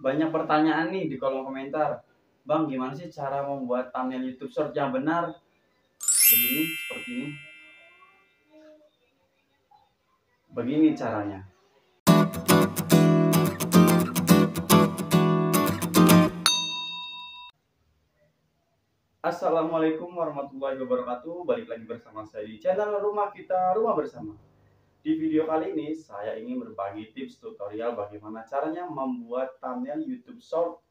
banyak pertanyaan nih di kolom komentar. Bang, gimana sih cara membuat thumbnail YouTube Short yang benar? Begini, seperti ini. Begini caranya. Assalamualaikum warahmatullahi wabarakatuh. Balik lagi bersama saya di channel Rumah Kita Rumah Bersama. Di video kali ini saya ingin berbagi tips tutorial bagaimana caranya membuat thumbnail YouTube Short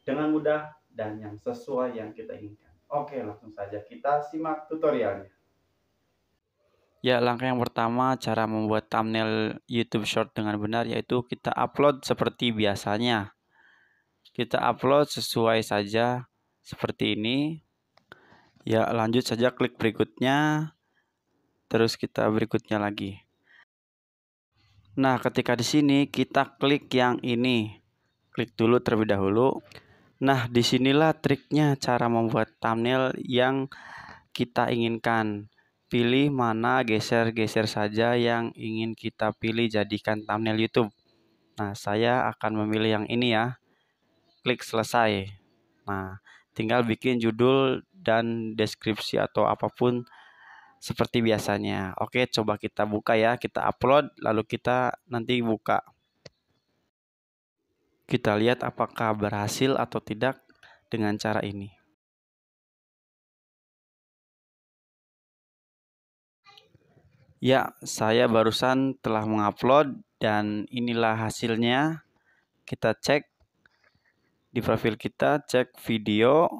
dengan mudah dan yang sesuai yang kita inginkan. Oke, langsung saja kita simak tutorialnya. Ya, langkah yang pertama cara membuat thumbnail YouTube Short dengan benar yaitu kita upload seperti biasanya. Kita upload sesuai saja seperti ini. Ya, lanjut saja klik berikutnya terus kita berikutnya lagi. Nah, ketika di sini kita klik yang ini. Klik dulu terlebih dahulu. Nah, di sinilah triknya cara membuat thumbnail yang kita inginkan. Pilih mana geser-geser saja yang ingin kita pilih jadikan thumbnail YouTube. Nah, saya akan memilih yang ini ya. Klik selesai. Nah, tinggal bikin judul dan deskripsi atau apa pun seperti biasanya. Oke, coba kita buka ya. Kita upload, lalu kita nanti buka. Kita lihat apakah berhasil atau tidak dengan cara ini. Ya, saya barusan telah mengupload dan inilah hasilnya. Kita cek di profil kita, cek video,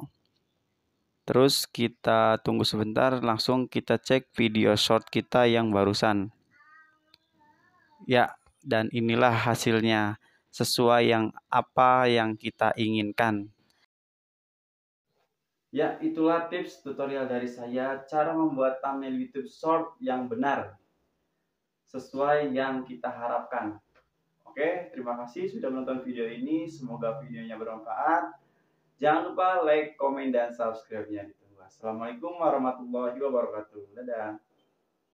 Terus kita tunggu sebentar, langsung kita cek video short kita yang barusan. Ya, dan inilah hasilnya sesuai yang apa yang kita inginkan. Ya, itulah tips tutorial dari saya cara membuat thumbnail YouTube short yang benar. Sesuai yang kita harapkan. Oke, terima kasih sudah menonton video ini. Semoga videonya bermanfaat. Jangan lupa like, komen, dan subscribe-nya. Assalamualaikum warahmatullahi wabarakatuh. Dadah.